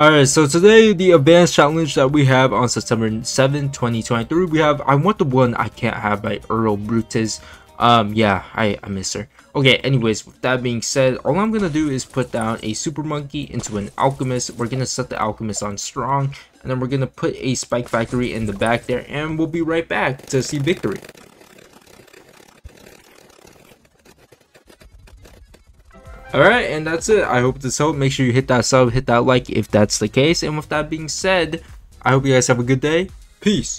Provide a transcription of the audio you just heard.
Alright, so today the advanced challenge that we have on September 7, 2023, we have I Want the One I Can't Have by Earl Brutus. Um, yeah, I, I miss her. Okay, anyways, with that being said, all I'm gonna do is put down a Super Monkey into an Alchemist. We're gonna set the Alchemist on Strong, and then we're gonna put a Spike Factory in the back there, and we'll be right back to see victory. Alright, and that's it. I hope this helped. Make sure you hit that sub, hit that like if that's the case. And with that being said, I hope you guys have a good day. Peace.